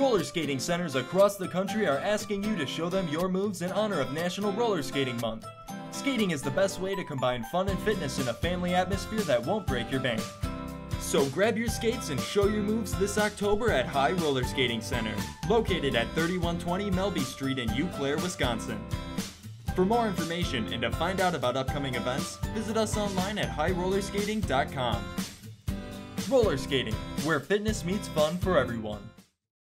Roller skating centers across the country are asking you to show them your moves in honor of National Roller Skating Month. Skating is the best way to combine fun and fitness in a family atmosphere that won't break your bank. So grab your skates and show your moves this October at High Roller Skating Center, located at 3120 Melby Street in Eau Claire, Wisconsin. For more information and to find out about upcoming events, visit us online at highrollerskating.com. Roller skating, where fitness meets fun for everyone.